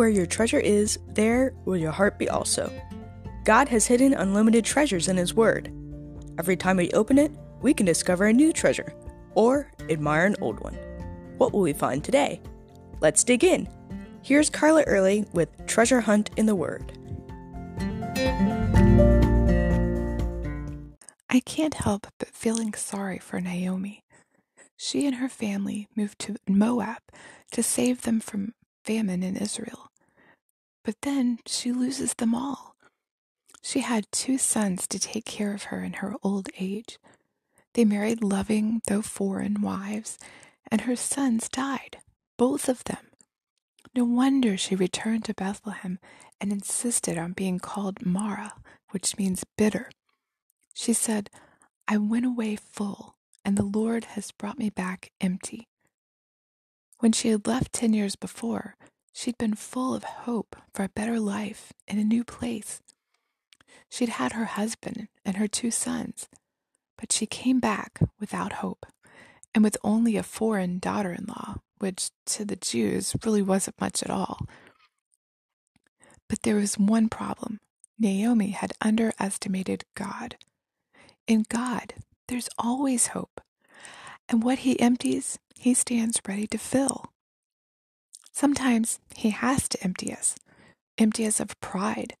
Where your treasure is, there will your heart be also. God has hidden unlimited treasures in His Word. Every time we open it, we can discover a new treasure or admire an old one. What will we find today? Let's dig in. Here's Carla Early with Treasure Hunt in the Word. I can't help but feeling sorry for Naomi. She and her family moved to Moab to save them from famine in Israel. But then she loses them all. She had two sons to take care of her in her old age. They married loving, though foreign, wives, and her sons died, both of them. No wonder she returned to Bethlehem and insisted on being called Mara, which means bitter. She said, I went away full, and the Lord has brought me back empty. When she had left ten years before, she'd been full of hope for a better life in a new place. She'd had her husband and her two sons, but she came back without hope and with only a foreign daughter in law, which to the Jews really wasn't much at all. But there was one problem Naomi had underestimated God. In God, there's always hope, and what He empties, He stands ready to fill. Sometimes He has to empty us, empty us of pride.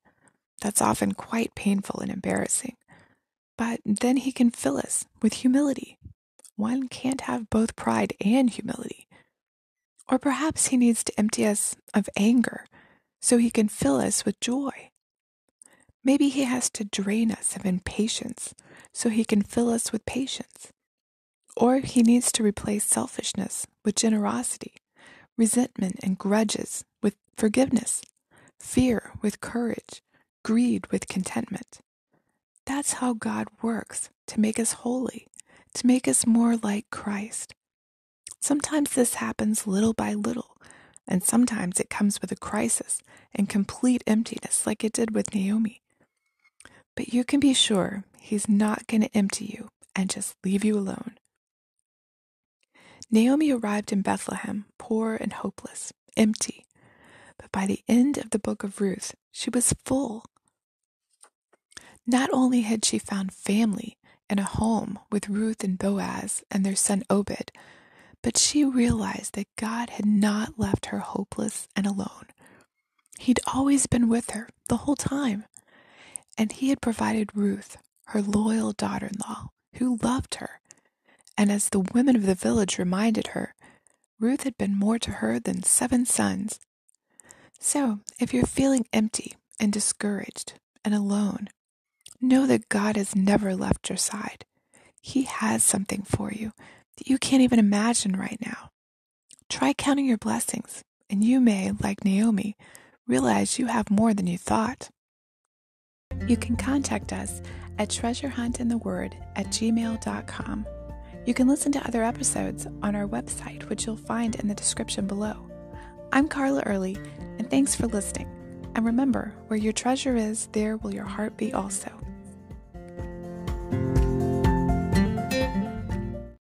That's often quite painful and embarrassing. But then He can fill us with humility one can't have both pride and humility. Or perhaps he needs to empty us of anger so he can fill us with joy. Maybe he has to drain us of impatience so he can fill us with patience. Or he needs to replace selfishness with generosity, resentment and grudges with forgiveness, fear with courage, greed with contentment. That's how God works to make us holy to make us more like Christ. Sometimes this happens little by little, and sometimes it comes with a crisis and complete emptiness, like it did with Naomi. But you can be sure He's not going to empty you and just leave you alone. Naomi arrived in Bethlehem poor and hopeless, empty. But by the end of the book of Ruth, she was full. Not only had she found family and a home with Ruth and Boaz and their son Obed, but she realized that God had not left her hopeless and alone. He'd always been with her the whole time, and he had provided Ruth, her loyal daughter in law, who loved her. And as the women of the village reminded her, Ruth had been more to her than seven sons. So, if you're feeling empty and discouraged and alone, Know that God has never left your side. He has something for you that you can't even imagine right now. Try counting your blessings, and you may, like Naomi, realize you have more than you thought. You can contact us at treasurehuntintheword at gmail.com. You can listen to other episodes on our website, which you'll find in the description below. I'm Carla Early, and thanks for listening. And remember, where your treasure is, there will your heart be also.